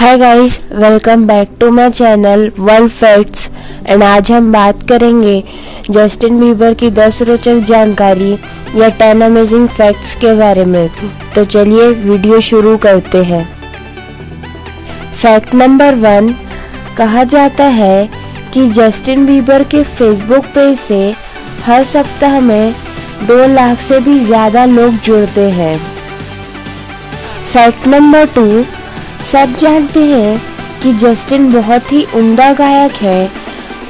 Hi guys welcome back to my channel world facts and आज हम बात करेंगे जस्टिन बीबर की 10 रोचक जानकारी या 10 अमेजिंग फैक्ट्स के बारे में। तो चलिए वीडियो शुरू करते हैं। फैक्ट नंबर वन कहा जाता है कि जस्टिन बीबर के फेसबुक पेज से हर सप्ताह में दो लाख से भी ज़्यादा लोग जुड़ते हैं। फैक्ट नंबर टू सब जानते हैं कि जस्टिन बहुत ही उम्दा गायक है,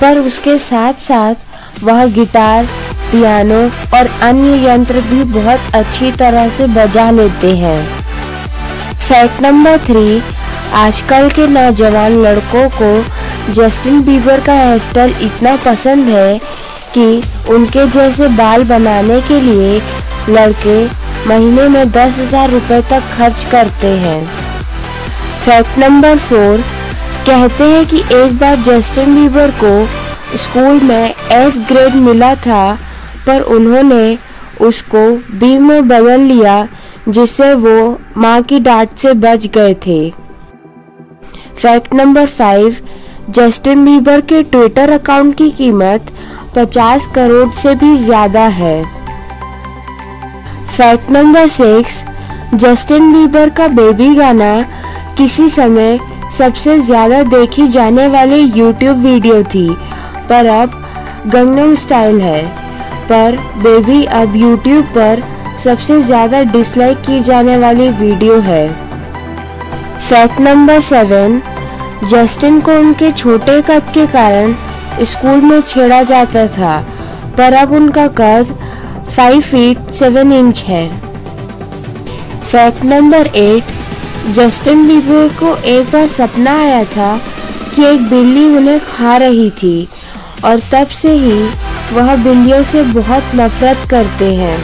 पर उसके साथ साथ वह गिटार, पियानो और अन्य यंत्र भी बहुत अच्छी तरह से बजा लेते हैं। फैक्ट नंबर थ्री, आजकल के नौजवान लड़कों को जस्टिन बीबर का हेयर स्टाइल इतना पसंद है कि उनके जैसे बाल बनाने के लिए लड़के महीने में दस हज़ार रुपये तक खर्च करते हैं। फैक्ट नंबर फोर कहते हैं कि एक बार जस्टिन बीबर को स्कूल में एफ़ ग्रेड मिला था, पर उन्होंने उसको बी में बदल लिया, जिससे वो माँ की डांट से बच गए थे। Fact number five Justin Bieber के ट्विटर अकाउंट की कीमत 50 करोड़ से भी ज़्यादा है। Fact number six Justin Bieber का बेबी गाना किसी समय सबसे ज़्यादा देखी जाने वाली यूट्यूब वीडियो थी, पर अब गंगनम स्टाइल है। पर बेबी अब यूट्यूब पर सबसे ज़्यादा डिसलाइक की जाने वाली वीडियो है। फैक्ट नंबर सेवन जस्टिन को उनके छोटे कद के कारण स्कूल में छेड़ा जाता था, पर अब उनका कद 5 फीट 7 इंच है। Fact number eight Justin Bieber को एक बार सपना आया था कि एक बिल्ली उन्हें खा रही थी और तब से ही वह बिल्लियों से बहुत नफरत करते हैं।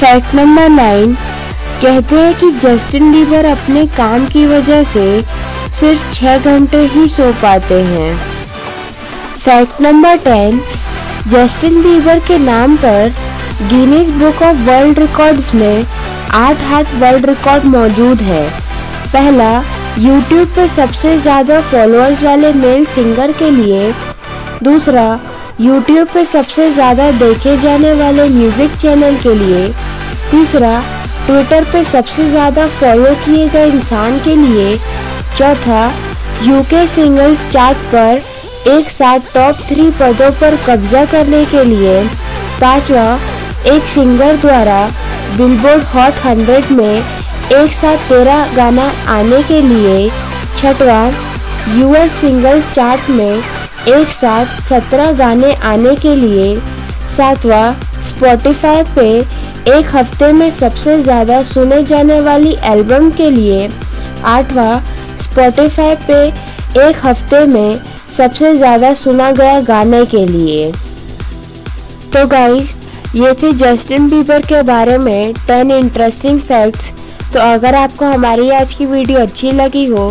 फैक्ट नंबर नाइन कहते हैं कि जस्टिन बीबर अपने काम की वजह से सिर्फ़ छः घंटे ही सो पाते हैं। Fact number ten Justin Bieber के नाम पर Guinness Book of World Records में आठ आठ वर्ल्ड रिकॉर्ड मौजूद है। पहला यूट्यूब पर सबसे ज़्यादा फॉलोअर्स वाले मेल सिंगर के लिए। दूसरा यूट्यूब पर सबसे ज़्यादा देखे जाने वाले म्यूज़िक चैनल के लिए। तीसरा ट्विटर पर सबसे ज़्यादा फॉलो किए गए इंसान के लिए। चौथा यूके सिंगल्स चार्ट पर एक साथ टॉप थ्री पदों पर कब्जा करने के लिए। पांचवा, एक सिंगर द्वारा बिलबोर्ड हॉट हंड्रेड में एक साथ तेरह गाना आने के लिए छठवा यूएस सिंगल्स चार्ट में एक साथ सत्रह गाने आने के लिए सातवा स्पॉटिफाई पे एक हफ़्ते में सबसे ज़्यादा सुने जाने वाली एल्बम के लिए आठवां स्पॉटिफाई पे एक हफ़्ते में सबसे ज़्यादा सुना गया गाने के लिए। तो गाइज़ ये थे जस्टिन बीबर के बारे में टेन इंटरेस्टिंग फैक्ट्स तो अगर आपको हमारी आज की वीडियो अच्छी लगी हो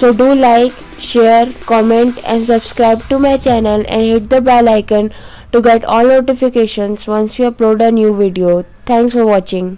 so do like share comment and subscribe to my channel and hit the bell icon to get all notification once you upload a new video thanks for watching.